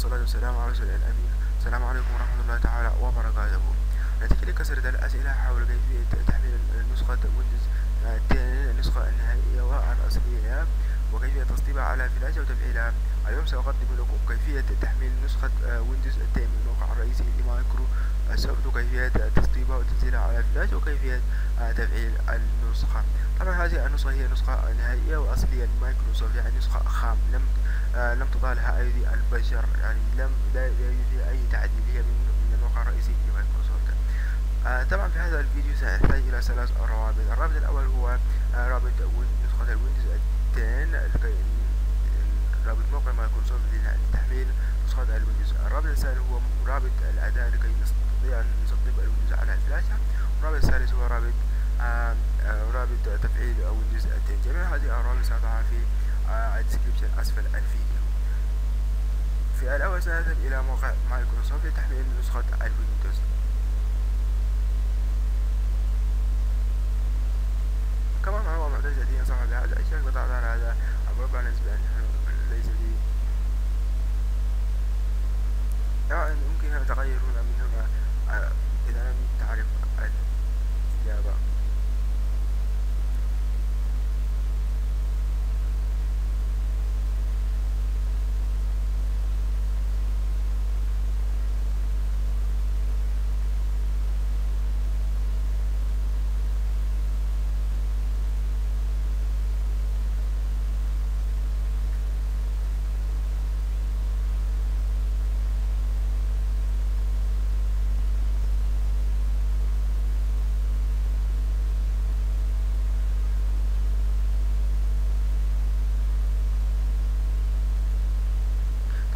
والصلاة والسلام على رسول الأمين. السلام عليكم ورحمة الله تعالى وبركاته. نتكلم كثرة الأسئلة حول كيفية تحميل نسخة ويندوز 10 النسخة النهائية والأصلية وكيفية تسطيبها على فلاشة وتفعيلها اليوم سأقدم لكم كيفية تحميل نسخة ويندوز 10 من الموقع الرئيسي لمايكروسوفت وكيفية تسطيبها وتنزيلها على فلاش وكيفية تفعيل النسخة. طبعا هذه النسخة هي نسخة نهائية وأصلية لمايكروسوفت يعني نسخة خام لم آه تطالها أيدي البشر يعني لم لا يوجد أي تعديل هي من, الموقع الرئيسي لمايكروسوفت. آه طبعا في هذا الفيديو سأحتاج إلى ثلاث روابط. الرابط الأول هو آه رابط نسخة الويندوز 10 رابط موقع مايكروسوفت لتحميل نسخة الويندوز. الرابط الثاني هو رابط الأداة لكي نستطيع أن نسطب الويندوز على الفلاشة الرابط الثالث هو رابط آه رابط تفعيل ويندوز 10 جميع هذه الروابط سأضعها في ال description أسفل الفيديو. في الأول سنذهب إلى موقع مايكروسوفت لتحميل نسخة الويندوز كمان هو معتز الذي ينصح بهذا قطع هذا المربع بالنسبة ليس لي يعني يمكن تغير هنا من هنا إذا لم تعرف الإجابة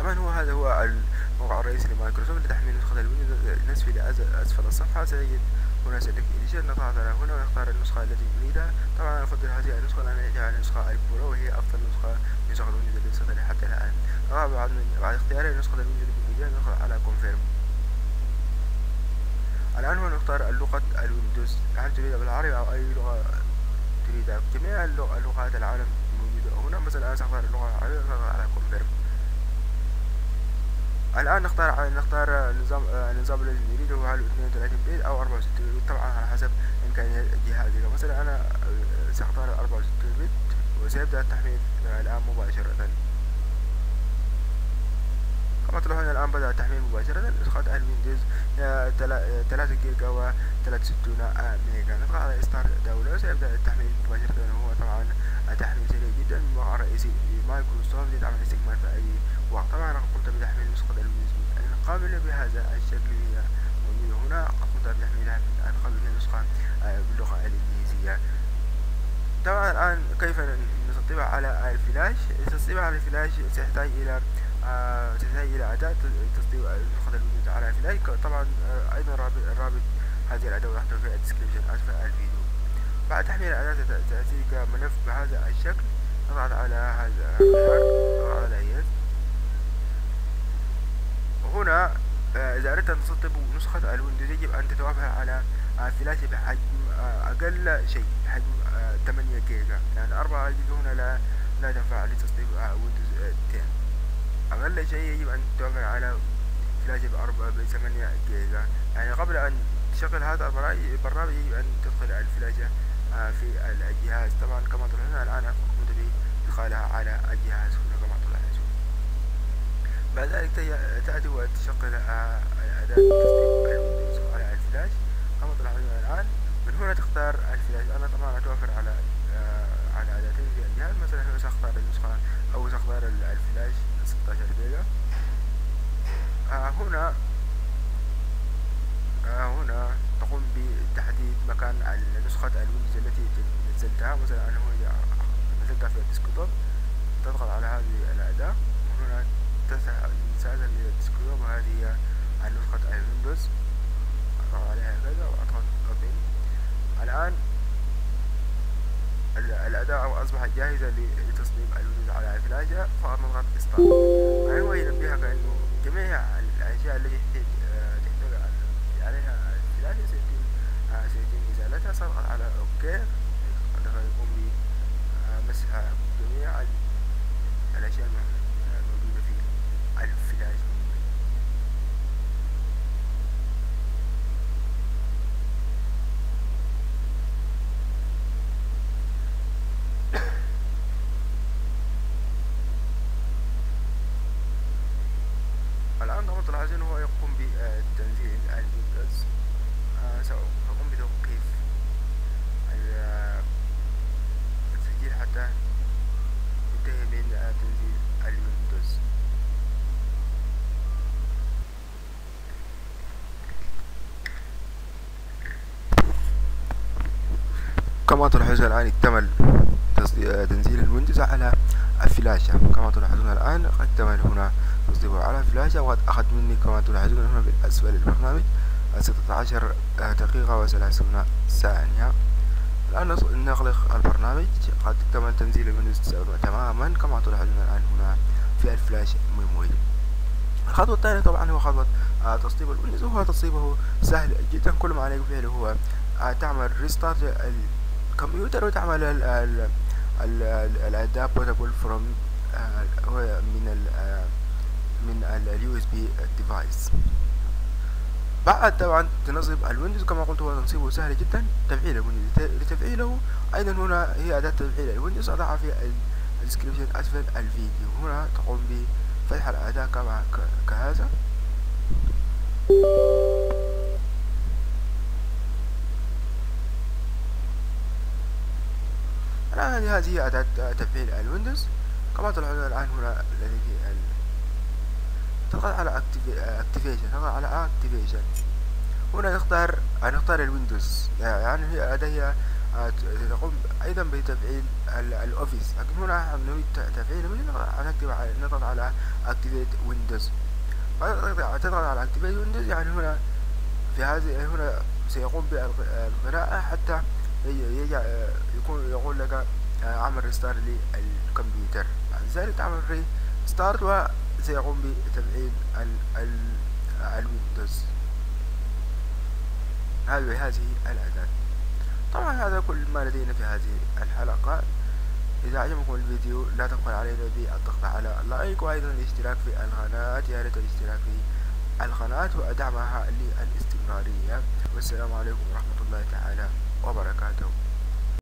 طبعا هو هذا هو الموقع الرئيسي لمايكروسوفت لتحميل نسخة نسفي لأسفل الصفحة. سيجد هنا select edition نضغط على هنا ونختار النسخة التي نريدها طبعا أنا أفضل هذه النسخة لأن هي النسخة ال Pro وهي أفضل نسخة نسخة الويندوز التي استخدمت حتى الآن. طبعا بعد بعد اختيار نسخة الويندوز التي نضغط على confirm الآن هنا نختار اللغة الويندوز. هل تريد بالعربي أو أي لغة تريدها جميع اللغات العالم موجودة هنا مثلا أنا سأختار اللغة العربية ونضغط على confirm الآن نختار نختار النظام النظام الذي نريده هل 32 bit أو 64 bit طبعا على حسب إمكانيات جهازك مثلا أنا سأختار 64 bit وسيبدأ التحميل الآن مباشرة. كما تلاحظون الآن بدأ التحميل مباشرة. نسخة الويندوز 3 جيجا و 63 ميجا. نضغط على start download سيبدأ التحميل مباشرة. وهو طبعا تحميل سريع جدا من الموقع الرئيسي لمايكروسوفت لدعم الاستكمال في أي وقت. طبعا قمت بتحميل نسخة الويندوز من قبل بهذا الشكل. هي موجودة هنا. قمت بتحميلها من قبل هي نسخة باللغة الإنجليزية. طبعا الآن كيف نسطبها على الفلاش؟ تسطيبها على الفلاش سيحتاج إلى آه تحتاج إلى أداة تسطيب نسخة الويندوز على الفلاش طبعا آه أيضا الرابط هذه الأداة تحت في ال description أسفل الفيديو. بعد تحميل الأداة تأتيك ملف بهذا الشكل. نضغط على هذا الخيار على yes وهنا إذا أردت أن تسطب نسخة الويندوز يجب أن تتوافر على فلاشة بحجم أقل شيء بحجم 8 جيجا. لأن 4 جيجا هنا لا لا تنفع لتسطيب ويندوز 10 أقل شيء يجب أن تتوافر على فلاشة بأربعة بثمانية جيجا. يعني قبل أن تشغل هذا البرنامج يجب أن تدخل الفلاشة في الجهاز. طبعا كما تلاحظون الآن قمت بإدخالها على الجهاز هنا كما تلاحظون. بعد ذلك تأتي وتشغل أداة تسطيب الويندوز على الفلاش كما تلاحظون الآن من هنا تختار الفلاش أنا طبعا أتوفر على على أداتين في الجهاز مثلا هنا سأختار النسخة أو سأختار الفلاش 16 جيجا هنا هنا تقوم بتحديد مكان نسخة الويندوز التي نزلتها مثلا أنا هنا نزلتها في ال desktop تضغط على هذه الأداة وهنا تذهب ال desktop وهذه هي نسخة الويندوز أضغط عليها كذا وأضغط open الآن الأداة أصبحت جاهزة لتصميم الويندوز على الفلاشة فقط نضغط أقوم بتنزيل الويندوز سأقوم بتوقيف التسجيل حتى ينتهي من آه، تنزيل الويندوز. كما تلاحظون الآن اكتمل آه، تنزيل الويندوز على الفلاشة. كما تلاحظون الآن قد اكتمل هنا تسطيبه على الفلاشة وقد أخذ مني كما تلاحظون هنا في أسفل البرنامج 16 دقيقة وثلاثون ثانية. الآن نغلق البرنامج. قد اكتمل تنزيل الويندوز تماما كما تلاحظون الآن هنا في ال flash memory. الخطوة الثانية طبعا هو خطوة آه، تسطيب الويندوز. وهو تسطيبه سهل جدا. كل ما عليك فعله هو آه، تعمل restart الكمبيوتر وتعمل ال ال ال الاداء bootable from ال USB device بعد طبعا تنصب الويندوز كما قلت هو تنصيبه سهل جدا تفعيل الويندوز لتفعيله أيضا هنا هي أداة تفعيل الويندوز أضعها في ال description أسفل الفيديو. هنا تقوم بفتح الأداة كما كهذا. الآن هذه أداة تفعيل الويندوز. كما تلاحظون الآن هنا لديك تضغط على activation تضغط على activation هنا نختار نختار الويندوز يعني هي هي تقوم أيضا بتفعيل الأوفيس لكن هنا نريد تفعيل نضغط على activate Windows تضغط على activate Windows يعني هنا في هذه هنا سيقوم بالقراءة حتى يكون يقول لك أعمل restart للكمبيوتر. بعد ذلك تعمل restart وسيقوم بتفعيل الويندوز هذه هذه الأداة. طبعا هذا كل ما لدينا في هذه الحلقة. إذا عجبكم الفيديو لا تبخل علينا بالضغط على like وأيضا الاشتراك في القناة يا ريت الاشتراك في القناة ودعمها للاستمرارية. والسلام عليكم ورحمة الله تعالى وبركاته.